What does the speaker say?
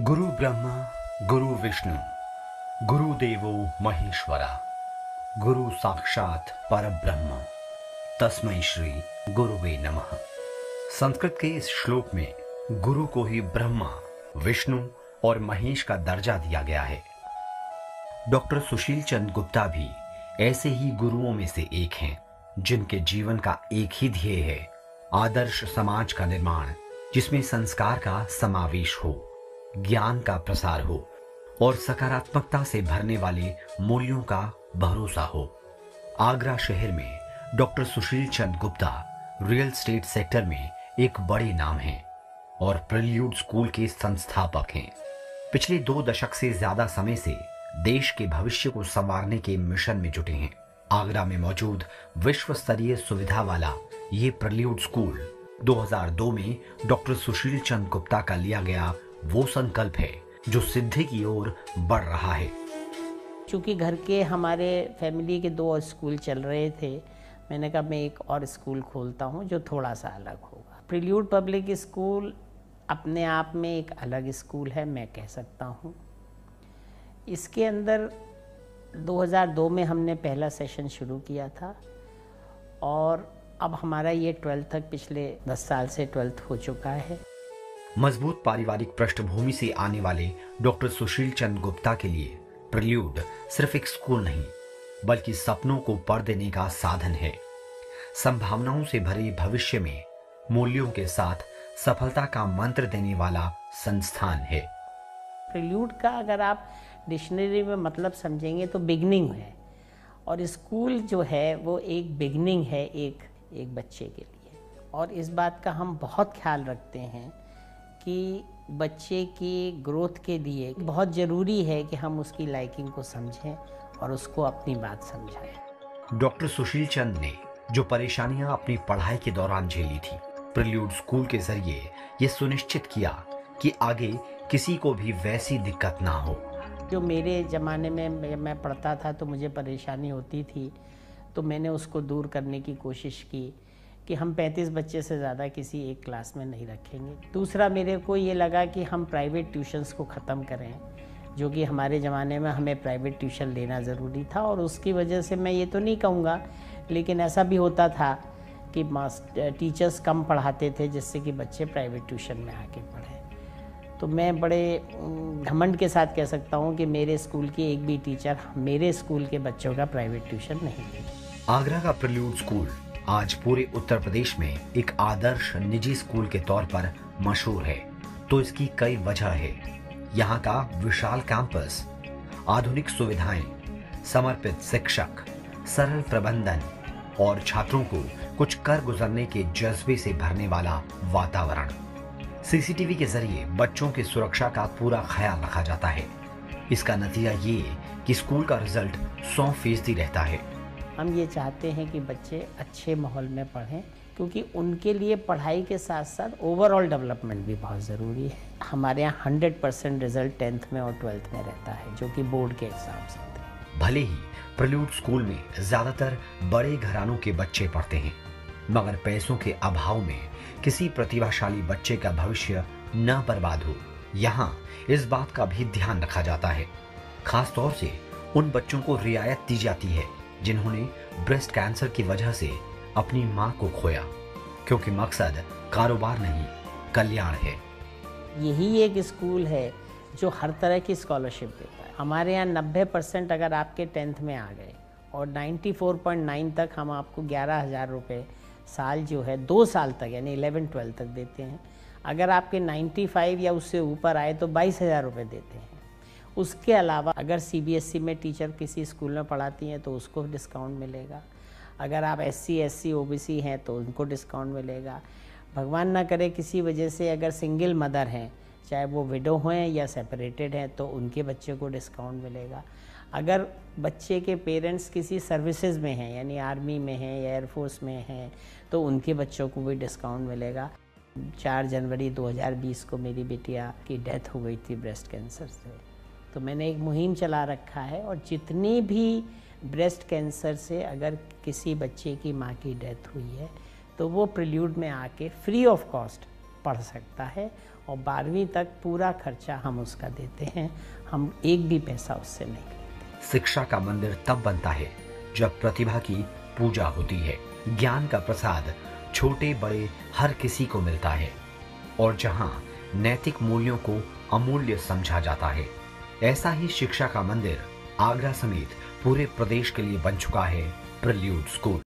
गुरु ब्रह्मा, गुरु विष्णु, गुरु देवो महेश्वरा, गुरु साक्षात पर ब्रह्म तस्मै श्री गुरुवे नमः। संस्कृत के इस श्लोक में गुरु को ही ब्रह्मा, विष्णु और महेश का दर्जा दिया गया है। डॉक्टर सुशील चंद गुप्ता भी ऐसे ही गुरुओं में से एक हैं, जिनके जीवन का एक ही ध्येय है, आदर्श समाज का निर्माण, जिसमें संस्कार का समावेश हो। ज्ञान का प्रसार हो और सकारात्मकता से भरने वाले मूल्यों का भरोसा हो। आगरा शहर में doctor Sushil Chand Gupta real estate sector में एक बड़े नाम हैं और प्रल्यूड स्कूल के संस्थापक हैं। पिछले दो दशक से ज़्यादा समय से देश के भविष्य को संवारने के मिशन में जुटे हैं। आगरा में मौजूद विश्व स्तरीय सुविधा वाला ये प्रल्यूड स्कूल 2002 में डॉक्टर सुशील चंद गुप्ता का लिया गया वो संकल्प है जो सिद्धि की ओर बढ़ रहा है। चूँकि घर के हमारे फैमिली के दो स्कूल चल रहे थे, मैंने कहा मैं एक और स्कूल खोलता हूँ जो थोड़ा सा अलग होगा। प्रिल्यूड पब्लिक स्कूल अपने आप में एक अलग स्कूल है, मैं कह सकता हूँ। इसके अंदर 2002 में हमने पहला सेशन शुरू किया था और अब हमारा ये ट्वेल्थ तक पिछले 10 साल से ट्वेल्थ हो चुका है। मज़बूत पारिवारिक पृष्ठभूमि से आने वाले डॉक्टर सुशील चंद गुप्ता के लिए प्रल्यूड सिर्फ़ एक स्कूल नहीं, बल्कि सपनों को पर देने का साधन है। संभावनाओं से भरे भविष्य में मूल्यों के साथ सफलता का मंत्र देने वाला संस्थान है। प्रिल्यूड का अगर आप डिक्शनरी में मतलब समझेंगे तो बिगनिंग है। और स्कूल जो है, वो एक बिगनिंग है एक एक बच्चे के लिए। और इस बात का हम बहुत ख्याल रखते हैं कि बच्चे की ग्रोथ के लिए बहुत ज़रूरी है कि हम उसकी लाइकिंग को समझें और उसको अपनी बात समझाएँ। डॉक्टर सुशील चंद ने जो परेशानियाँ अपनी पढ़ाई के दौरान झेली थी प्रिल्यूड स्कूल के ज़रिए ये सुनिश्चित किया कि आगे किसी को भी वैसी दिक्कत ना हो। जो मेरे ज़माने में मैं पढ़ता था तो मुझे परेशानी होती थी तो मैंने उसको दूर करने की कोशिश की। कि हम 35 बच्चे से ज़्यादा किसी एक क्लास में नहीं रखेंगे। दूसरा, मेरे को ये लगा कि हम प्राइवेट ट्यूशन्स को ख़त्म करें, जो कि हमारे ज़माने में हमें प्राइवेट ट्यूशन लेना ज़रूरी था और उसकी वजह से मैं ये तो नहीं कहूँगा, लेकिन ऐसा भी होता था कि टीचर्स कम पढ़ाते थे, जिससे कि बच्चे प्राइवेट ट्यूशन में आके पढ़ें। तो मैं बड़े घमंड के साथ कह सकता हूँ कि मेरे स्कूल की एक भी टीचर मेरे स्कूल के बच्चों का प्राइवेट ट्यूशन नहीं लेगी। आगरा का प्रल्यूड स्कूल आज पूरे उत्तर प्रदेश में एक आदर्श निजी स्कूल के तौर पर मशहूर है। तो इसकी कई वजह है। यहाँ का विशाल कैंपस आधुनिक सुविधाएँ, समर्पित शिक्षक, सरल प्रबंधन और छात्रों को कुछ कर गुजरने के जज्बे से भरने वाला वातावरण। सीसीटीवी के ज़रिए बच्चों की सुरक्षा का पूरा ख्याल रखा जाता है। इसका नतीजा ये कि स्कूल का रिज़ल्ट सौ फ़ीसदी रहता है। हम ये चाहते हैं कि बच्चे अच्छे माहौल में पढ़ें, क्योंकि उनके लिए पढ़ाई के साथ साथ ओवरऑल डेवलपमेंट भी बहुत ज़रूरी है। हमारे यहाँ हंड्रेड परसेंट रिज़ल्ट टेंथ में और ट्वेल्थ में रहता है, जो कि बोर्ड के एग्ज़ाम्स होते हैं। भले ही प्रल्यूड स्कूल में ज़्यादातर बड़े घरानों के बच्चे पढ़ते हैं, मगर पैसों के अभाव में किसी प्रतिभाशाली बच्चे का भविष्य न बर्बाद हो। यहाँ इस बात का भी ध्यान रखा जाता है। खास तौर से उन बच्चों को रियायत दी जाती है जिन्होंने ब्रेस्ट कैंसर की वजह से अपनी माँ को खोया। क्योंकि मकसद कारोबार नहीं, कल्याण है। यही एक स्कूल है जो हर तरह की स्कॉलरशिप देता है। हमारे यहाँ नब्बे परसेंट अगर आपके टेंथ में आ गए और 94.9 तक हम आपको ग्यारह हज़ार रुपये साल जो है, दो साल तक, यानी इलेवन ट्वेल्थ तक देते हैं। अगर आपके 95 या उससे ऊपर आए तो बाईस हज़ार रुपये देते हैं। उसके अलावा अगर सीबीएसई में टीचर किसी स्कूल में पढ़ाती हैं तो उसको डिस्काउंट मिलेगा। अगर आप S C S C O B C हैं तो उनको डिस्काउंट मिलेगा। भगवान ना करे किसी वजह से अगर सिंगल मदर हैं, चाहे वो विडो हैं या सेपरेटेड हैं तो उनके बच्चे को डिस्काउंट मिलेगा। अगर बच्चे के पेरेंट्स किसी सर्विसेज़ में हैं, यानी आर्मी में हैं या एयरफोर्स में हैं तो उनके बच्चों को भी डिस्काउंट मिलेगा। चार जनवरी 2020 को मेरी बेटिया की डेथ हो गई थी ब्रेस्ट कैंसर से। तो मैंने एक मुहिम चला रखा है और जितनी भी ब्रेस्ट कैंसर से अगर किसी बच्चे की माँ की डेथ हुई है तो वो प्रिल्यूड में आके फ्री ऑफ़ कॉस्ट पढ़ सकता है और बारहवीं तक पूरा खर्चा हम उसका देते हैं। हम एक भी पैसा उससे नहीं शिक्षा का मंदिर तब बनता है जब प्रतिभा की पूजा होती है। ज्ञान का प्रसाद छोटे बड़े हर किसी को मिलता है और जहाँ नैतिक मूल्यों को अमूल्य समझा जाता है। ऐसा ही शिक्षा का मंदिर आगरा समेत पूरे प्रदेश के लिए बन चुका है प्रल्यूड स्कूल।